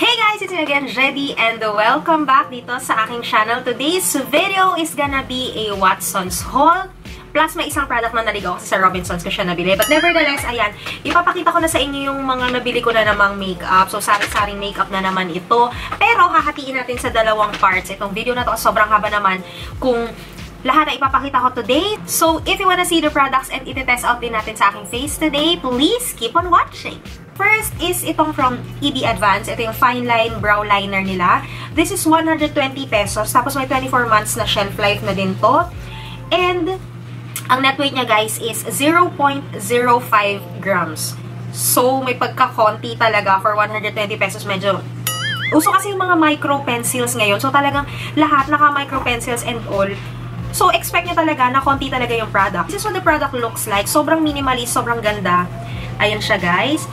Hey guys, it's me again, Jedi, and welcome back dito sa aking channel. Today's video is gonna be a Watson's haul. Plus, may isang product na naligaw kasi sa Robinsons ko siya nabili. But nevertheless, ayan, ipapakita ko na sa inyo yung mga nabili ko na namang makeup. So, sari-saring makeup na naman ito. Pero, hahatiin natin sa dalawang parts. Itong video na to, sobrang haba naman kung lahat na ipapakita ko today. So, if you wanna see the products and iti-test out din natin sa aking face today, please keep on watching! First is itong from EB Advance. Ito yung fine line brow liner nila. This is 120 pesos. Tapos may 24 months na shelf life na din to. And ang net weight niya guys is 0.05 grams. So may pagka-konti talaga for 120 pesos. Medyo uso kasi yung mga micro pencils ngayon. So talagang lahat naka micro pencils and all. So expect niya talaga na konti talaga yung product. This is what the product looks like. Sobrang minimalist, sobrang ganda. Ayan siya guys.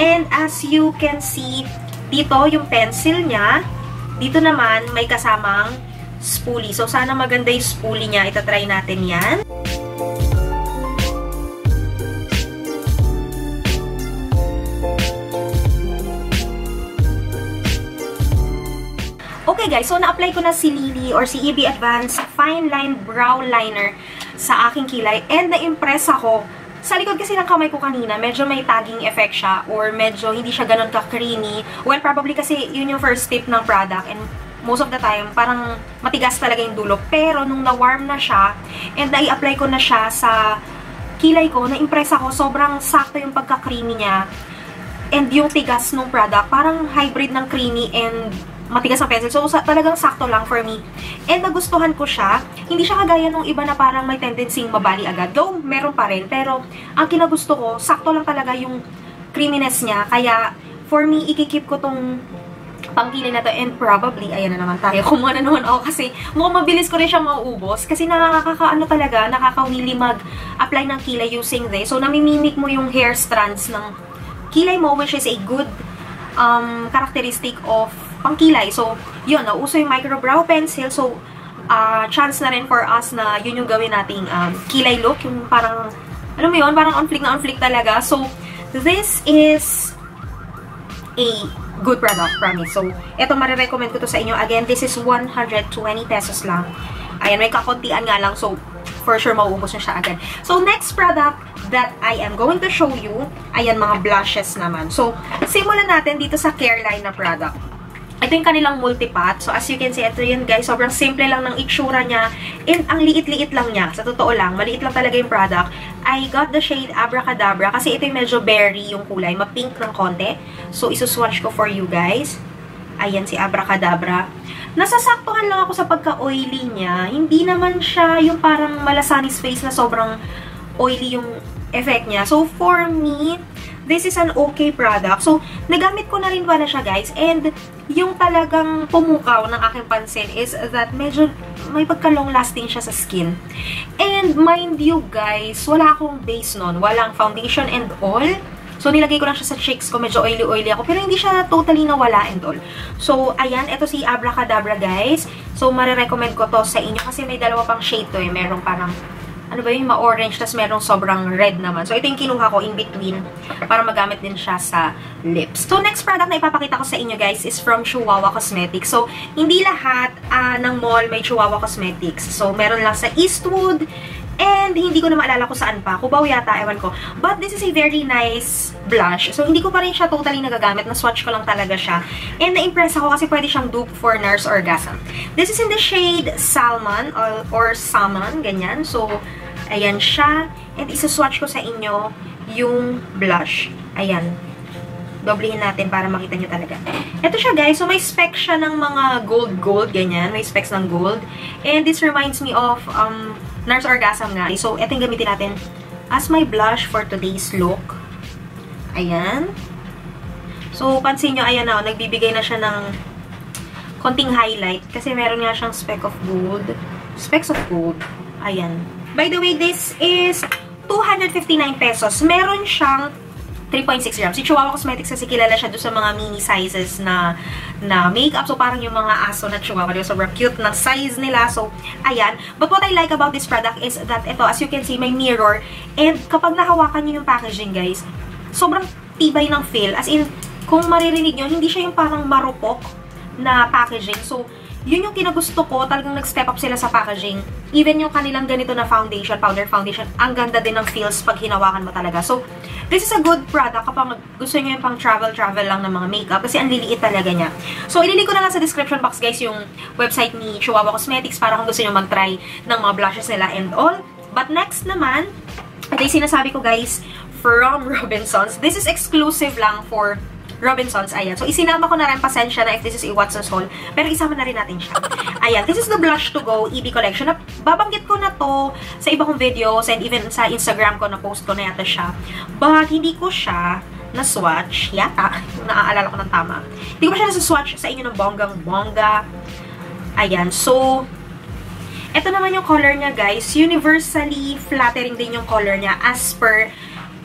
And as you can see, dito yung pencil niya, dito naman may kasamang spoolie. So, sana maganda yung spoolie niya. Itatry natin yan. Okay guys, so na-apply ko na si Lily or si EB Advance Fine Line Brow Liner sa aking kilay and na-impress ako sa likod kasi ng kamay ko kanina, medyo may tagging effect siya or medyo hindi siya ganun ka-creamy. Well, probably kasi yun yung first step ng product and most of the time, parang matigas talaga yung dulo. Pero nung na-warm na siya and na-i-apply ko na siya sa kilay ko, na-impress ako, sobrang sakto yung pagka-creamy niya. And yung tigas ng product, parang hybrid ng creamy and matigas ang pencil. So, sa, talagang sakto lang for me. And nagustuhan ko siya. Hindi siya kagaya nung iba na parang may tendency mabali agad. Though, meron pa rin. Pero, ang kinagusto ko, sakto lang talaga yung creaminess niya. Kaya, for me, ikikip ko tong pangkilay na to and probably, ayan na naman tayo, kumuha na naman ako kasi mukhang mabilis ko rin siya mauubos kasi nakakaano talaga, nakakawili mag-apply ng kilay using this. So, namimimik mo yung hair strands ng kilay mo which is a good um, characteristic of pangkilay. So, yun, nauso yung micro brow pencil. So, uh, chance na rin for us na yun yung gawin nating um, kilay look. Yung parang, ano mo yun, parang on-flick na on-flick talaga. So, this is a good product, promise. So, ito marirecommend ko to sa inyo. Again, this is 120 pesos lang. Ayan, may kakuntian nga lang. So, for sure, mauubos na siya agad. So, next product that I am going to show you, ayan, mga blushes naman. So, simulan natin dito sa Careline na product. Ito yung kanilang multipat. So, as you can see, ito yun guys. Sobrang simple lang ng itsura niya. And ang liit-liit lang niya. Sa totoo lang, maliit lang talaga yung product. I got the shade Abracadabra kasi ito yung medyo berry yung kulay. Ma-pink ng konti. So, isuswatch ko for you guys. Ayan si Abracadabra. Nasasaktuhan lang ako sa pagka-oily niya. Hindi naman siya yung parang malasanis face na sobrang oily yung effect niya. So, for me, this is an okay product. So, nagamit ko na rin pala siya, guys. And, yung talagang pumukaw ng aking pansin is that medyo may pagka-long lasting siya sa skin. And, mind you, guys, wala akong base nun. Walang foundation and all. So, nilagay ko lang siya sa cheeks ko. Medyo oily-oily ako. Pero, hindi siya totally nawala and all. So, ayan. Ito si Abracadabra, guys. So, marirecommend ko to sa inyo kasi may dalawa pang shade to eh. Meron parang ano ba yung ma-orange, tas merong sobrang red naman. So, ito yung kinuha ko in between para magamit din siya sa lips. So, next product na ipapakita ko sa inyo, guys, is from Chihuahua Cosmetics. So, hindi lahat uh, ng mall may Chihuahua Cosmetics. So, meron lang sa Eastwood, And hindi ko na maalala kung saan pa. Kubaw yata, ewan ko. But this is a very nice blush. So, hindi ko pa rin siya totally nagagamit. Na-swatch ko lang talaga siya. And na-impress ako kasi pwede siyang dupe for Nurse Orgasm. This is in the shade Salmon or, or Salmon, ganyan. So, Ayan siya. And isa-swatch ko sa inyo yung blush. Ayan. Doblehin natin para makita nyo talaga. Ito siya guys. So may specs siya ng mga gold-gold. Ganyan. May specs ng gold. And this reminds me of um, Nurse Orgasm nga. So ito yung gamitin natin as my blush for today's look. Ayan. So pansin nyo, ayan na. Oh, nagbibigay na siya ng konting highlight. Kasi meron nga siyang speck of gold. Specks of gold. Ayan. By the way, this is 259 pesos. Meron siyang 3.6 grams. Si Chihuahua Cosmetics kasi kilala siya doon sa mga mini sizes na na makeup. So, parang yung mga aso na Chihuahua. Diba? Sobrang cute na size nila. So, ayan. But what I like about this product is that ito, as you can see, may mirror. And kapag nahawakan nyo yung packaging, guys, sobrang tibay ng feel. As in, kung maririnig nyo, hindi siya yung parang marupok na packaging. So, yun yung kinagusto ko. Talagang nag-step up sila sa packaging. Even yung kanilang ganito na foundation, powder foundation, ang ganda din ng feels pag hinawakan mo talaga. So, this is a good product kapag gusto nyo yung pang travel-travel lang ng mga makeup kasi ang liliit talaga niya. So, ilili ko na lang sa description box guys yung website ni Chihuahua Cosmetics para kung gusto nyo mag-try ng mga blushes nila and all. But next naman, ito yung sinasabi ko guys, from Robinsons. This is exclusive lang for Robinsons. Ayan. So, isinama ko na rin, pasensya na if this is a Watson's Haul. Pero isama na rin natin siya. Ayan. This is the Blush to Go EB Collection. Na, babanggit ko na to sa iba kong videos and even sa Instagram ko na post ko na yata siya. But, hindi ko siya na-swatch. Yata. Naaalala ko ng tama. Hindi ko pa siya na-swatch sa inyo ng bonggang-bongga. Ayan. So, ito naman yung color niya, guys. Universally flattering din yung color niya as per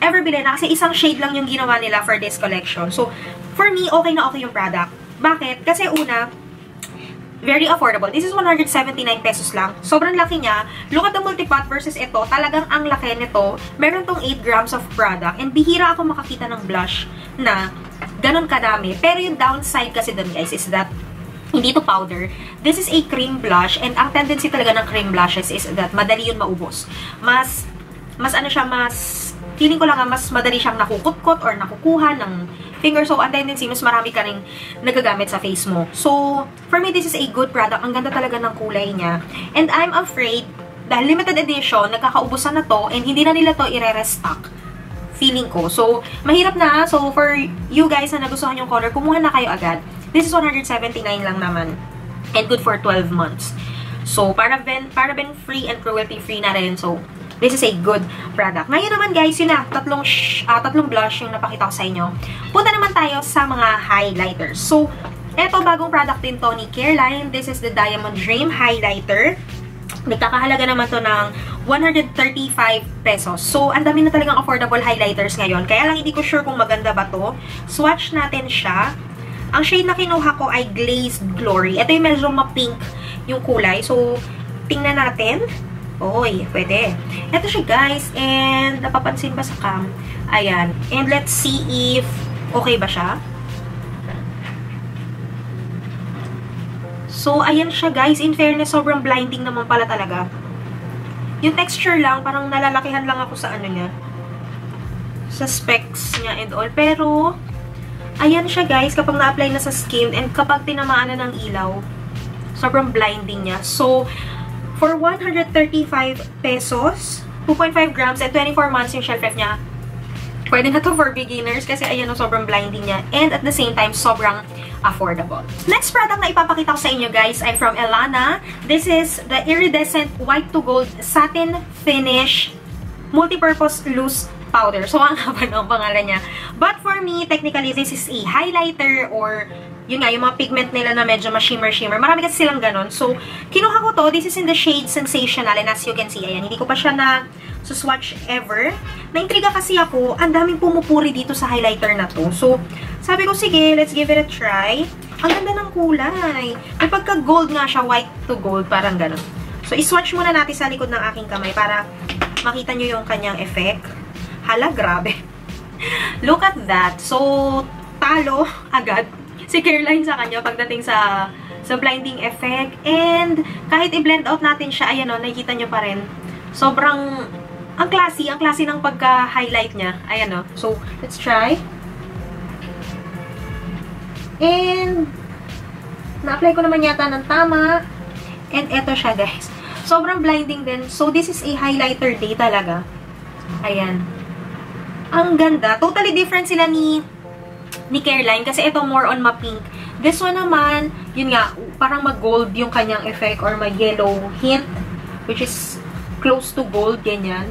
ever bilhin na kasi isang shade lang yung ginawa nila for this collection. So, for me, okay na okay yung product. Bakit? Kasi una, very affordable. This is 179 pesos lang. Sobrang laki niya. Look at the multipot versus ito. Talagang ang laki nito. Meron tong 8 grams of product. And bihira ako makakita ng blush na ganun kadami. Pero yung downside kasi dun guys is that hindi to powder. This is a cream blush and ang tendency talaga ng cream blushes is that madali yun maubos. Mas, mas ano siya, mas feeling ko lang nga mas madali siyang nakukutkot or nakukuha ng finger. So, ang tendency, mas marami ka rin nagagamit sa face mo. So, for me, this is a good product. Ang ganda talaga ng kulay niya. And I'm afraid, dahil limited edition, nagkakaubusan na to, and hindi na nila to i-restock. Feeling ko. So, mahirap na. So, for you guys na nagustuhan yung color, kumuha na kayo agad. This is 179 lang naman. And good for 12 months. So, paraben, paraben free and cruelty free na rin. So, This is a good product. Ngayon naman guys, yun na, tatlong, uh, tatlong blush yung napakita ko sa inyo. Punta naman tayo sa mga highlighters. So, eto bagong product din to ni Careline. This is the Diamond Dream Highlighter. Nagkakahalaga naman to ng 135 pesos. So, ang dami na talagang affordable highlighters ngayon. Kaya lang hindi ko sure kung maganda ba to. Swatch natin siya. Ang shade na kinuha ko ay Glazed Glory. Ito yung medyo ma-pink yung kulay. So, tingnan natin. Oy, pwede. Ito siya guys, and napapansin ba sa cam? Ayan. And let's see if okay ba siya. So, ayan siya guys. In fairness, sobrang blinding naman pala talaga. Yung texture lang, parang nalalakihan lang ako sa ano niya. Sa specs niya and all. Pero, ayan siya guys, kapag na-apply na sa skin and kapag tinamaan na ng ilaw, sobrang blinding niya. So, For 135 pesos, 2.5 grams and 24 months yung shelf life niya. Pwede na to for beginners kasi ayan o, sobrang blinding niya. And at the same time, sobrang affordable. Next product na ipapakita ko sa inyo guys ay from Elana. This is the Iridescent White to Gold Satin Finish Multipurpose Loose Powder. So, ang haba ng pangalan niya. But for me, technically, this is a highlighter or yun nga, yung mga pigment nila na medyo ma-shimmer-shimmer. Marami kasi silang ganun. So, kinuha ko to. This is in the shade Sensational. And as you can see, ayan, hindi ko pa siya na swatch ever. Naintriga kasi ako, ang daming pumupuri dito sa highlighter na to. So, sabi ko, sige, let's give it a try. Ang ganda ng kulay. May pagka-gold nga siya, white to gold, parang ganun. So, iswatch muna natin sa likod ng aking kamay para makita nyo yung kanyang effect. Hala, grabe. Look at that. So, talo agad si Caroline sa kanya pagdating sa sa blinding effect. And kahit i-blend out natin siya, ayan o, nakikita nyo pa rin. Sobrang, ang classy, ang classy ng pagka-highlight niya. Ayan o. So, let's try. And, na-apply ko naman yata ng tama. And eto siya, guys. Sobrang blinding din. So, this is a highlighter day talaga. Ayan. Ang ganda. Totally different sila ni ni Careline kasi ito more on ma-pink. This one naman, yun nga, parang mag-gold yung kanyang effect or mag-yellow hint which is close to gold, ganyan.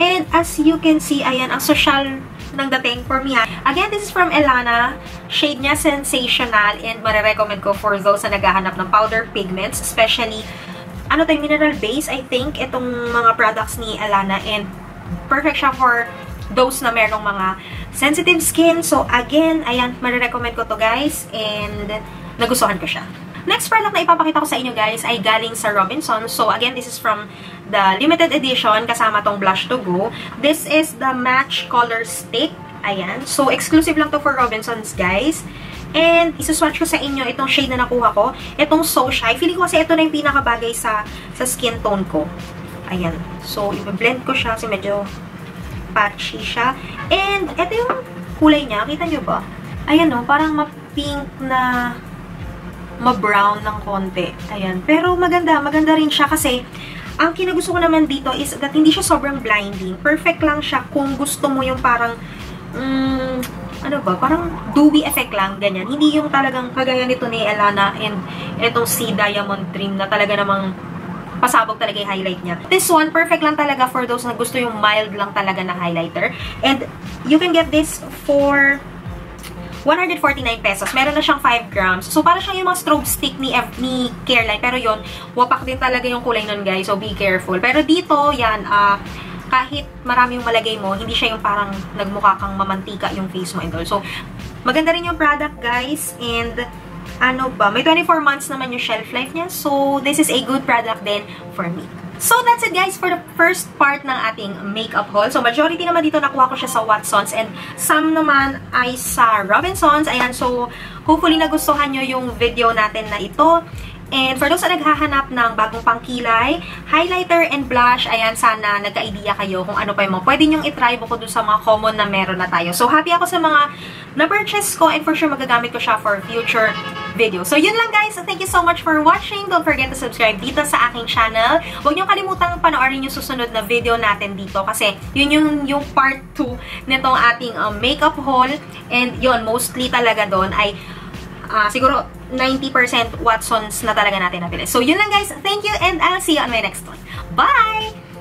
And as you can see, ayan, ang social ng dating for me ha. Again, this is from Elana. Shade niya sensational and marirecommend ko for those na naghahanap ng powder pigments, especially ano tayo, mineral base, I think, itong mga products ni Elana and perfect siya for those na merong mga sensitive skin. So, again, ayan, marirecommend ko to guys. And, nagustuhan ko siya. Next product na ipapakita ko sa inyo guys ay galing sa Robinson. So, again, this is from the limited edition kasama tong blush to go. This is the Match Color Stick. Ayan. So, exclusive lang to for Robinsons, guys. And, isuswatch ko sa inyo itong shade na nakuha ko. Itong So Shy. Feeling ko kasi ito na yung pinakabagay sa, sa skin tone ko. Ayan. So, i-blend ko siya kasi medyo patchy siya. And, ito yung kulay niya. Kita nyo ba? Ayan no, parang ma-pink na ma-brown ng konti. Ayan. Pero maganda. Maganda rin siya kasi ang kinagusto ko naman dito is that hindi siya sobrang blinding. Perfect lang siya kung gusto mo yung parang mm, ano ba, parang dewy effect lang, ganyan. Hindi yung talagang kagaya nito ni Elana and itong si Diamond Trim na talaga namang pasabog talaga yung highlight niya. This one, perfect lang talaga for those na gusto yung mild lang talaga na highlighter. And you can get this for 149 pesos. Meron na siyang 5 grams. So, para siyang yung mga strobe stick ni, F ni Careline. Pero yon wapak din talaga yung kulay nun, guys. So, be careful. Pero dito, yan, uh, kahit marami yung malagay mo, hindi siya yung parang nagmukha kang mamantika yung face mo and all. So, maganda rin yung product, guys. And, ano ba, may 24 months naman yung shelf life niya. So, this is a good product din for me. So, that's it guys for the first part ng ating makeup haul. So, majority naman dito nakuha ko siya sa Watsons and some naman ay sa Robinsons. Ayan, so, hopefully nagustuhan nyo yung video natin na ito. And for those na naghahanap ng bagong pangkilay, highlighter and blush, ayan, sana nagka-idea kayo kung ano pa yung mga pwede nyong itry bukod dun sa mga common na meron na tayo. So, happy ako sa mga na-purchase ko and for sure magagamit ko siya for future video. So, yun lang guys. Thank you so much for watching. Don't forget to subscribe dito sa aking channel. Huwag niyo kalimutang panoorin yung susunod na video natin dito kasi yun yung, yung part 2 nitong ating um, makeup haul. And yun, mostly talaga doon ay uh, siguro 90% Watsons na talaga natin nabili. So, yun lang guys. Thank you and I'll see you on my next one. Bye!